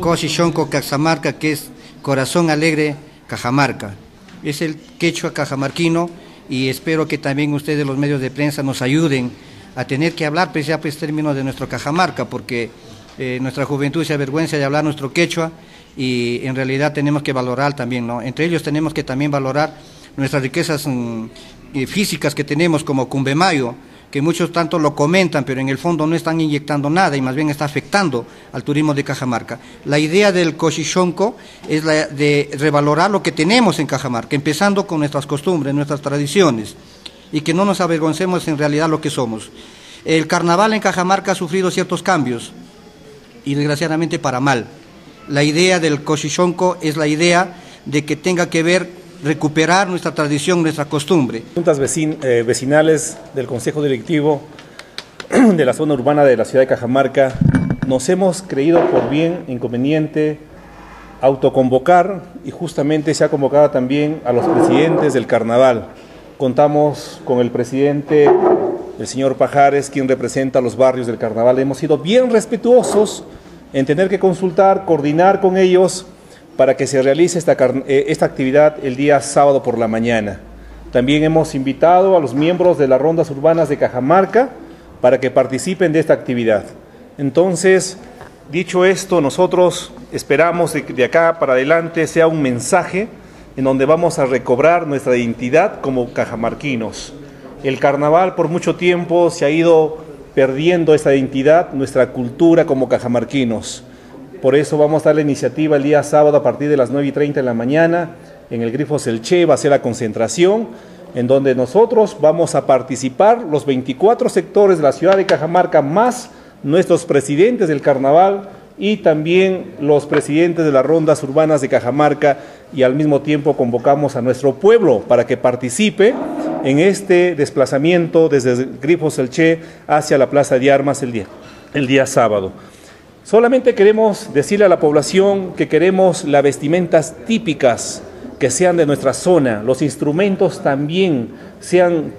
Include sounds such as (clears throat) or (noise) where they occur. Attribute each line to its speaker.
Speaker 1: Cosi Shonko Cajamarca, que es Corazón Alegre Cajamarca. Es el quechua cajamarquino y espero que también ustedes, los medios de prensa, nos ayuden a tener que hablar pues, ya pues, términos de nuestro Cajamarca, porque eh, nuestra juventud se avergüenza de hablar nuestro quechua y en realidad tenemos que valorar también, ¿no? Entre ellos tenemos que también valorar nuestras riquezas mm, eh, físicas que tenemos como Cumbemayo, que muchos tanto lo comentan, pero en el fondo no están inyectando nada y más bien está afectando al turismo de Cajamarca. La idea del Cochichonco es la de revalorar lo que tenemos en Cajamarca, empezando con nuestras costumbres, nuestras tradiciones, y que no nos avergoncemos en realidad lo que somos. El carnaval en Cajamarca ha sufrido ciertos cambios, y desgraciadamente para mal. La idea del Cochichonco es la idea de que tenga que ver recuperar nuestra tradición, nuestra costumbre.
Speaker 2: Juntas eh, vecinales del Consejo Directivo (clears throat) de la zona urbana de la ciudad de Cajamarca nos hemos creído por bien inconveniente autoconvocar y justamente se ha convocado también a los presidentes del carnaval. Contamos con el presidente, el señor Pajares, quien representa los barrios del carnaval. Hemos sido bien respetuosos en tener que consultar, coordinar con ellos para que se realice esta, eh, esta actividad el día sábado por la mañana. También hemos invitado a los miembros de las rondas urbanas de Cajamarca para que participen de esta actividad. Entonces, dicho esto, nosotros esperamos que de acá para adelante sea un mensaje en donde vamos a recobrar nuestra identidad como cajamarquinos. El carnaval por mucho tiempo se ha ido perdiendo esta identidad, nuestra cultura como cajamarquinos. Por eso vamos a dar la iniciativa el día sábado a partir de las 9 y 30 de la mañana en el Grifo Selche, va a ser la concentración, en donde nosotros vamos a participar los 24 sectores de la ciudad de Cajamarca, más nuestros presidentes del carnaval y también los presidentes de las rondas urbanas de Cajamarca y al mismo tiempo convocamos a nuestro pueblo para que participe en este desplazamiento desde el Grifo Selche hacia la Plaza de Armas el día, el día sábado. Solamente queremos decirle a la población que queremos las vestimentas típicas que sean de nuestra zona, los instrumentos también sean típicos